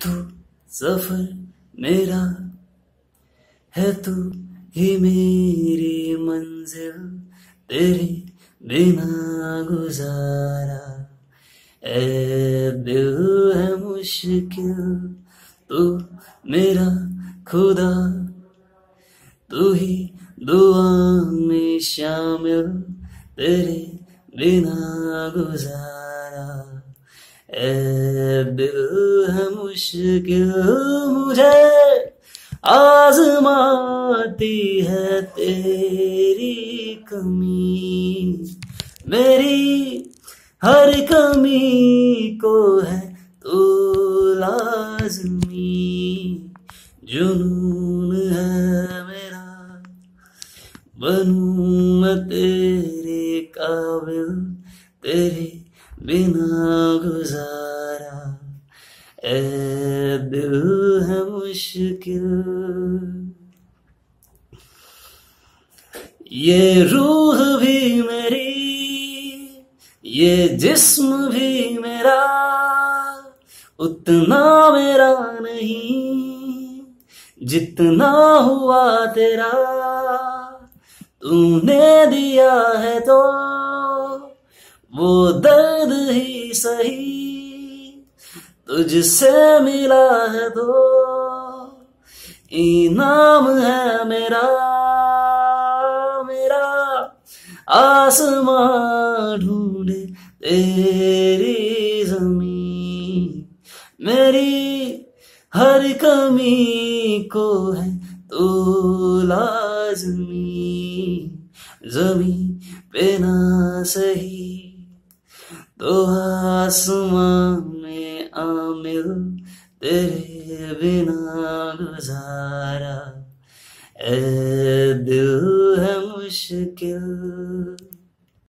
تو سفر میرا ہے تو ہی میری منزل، تیرے بنا گزارا۔ اے دل ہے مشکل، تو میرا خدا۔ تو ہی دعا میں شامل، تیرے بنا گزارا۔ اے دل مشکل مجھے آزماتی ہے تیری کمی میری ہر کمی کو ہے تو لازمی جنون ہے میرا بنوں میں تیرے قابل تیرے بنا گزارا اے دل ہے مشکل۔ یہ روح بھی میری، یہ جسم بھی میرا۔ اتنا میرا نہیں، جتنا ہوا تیرا۔ تو نے دیا ہے تو وہ درد ہی سہی تجھ سے ملا ہے تو انعام ہے میرا میرا آسمان ڈھونڈے تیری زمین۔ میری ہر کمی کو ہے تو لازمی، زمین پہ نہ سہی تو آسمان میں عامل تیرے بنا گزارا۔ اے دل ہے مشکل۔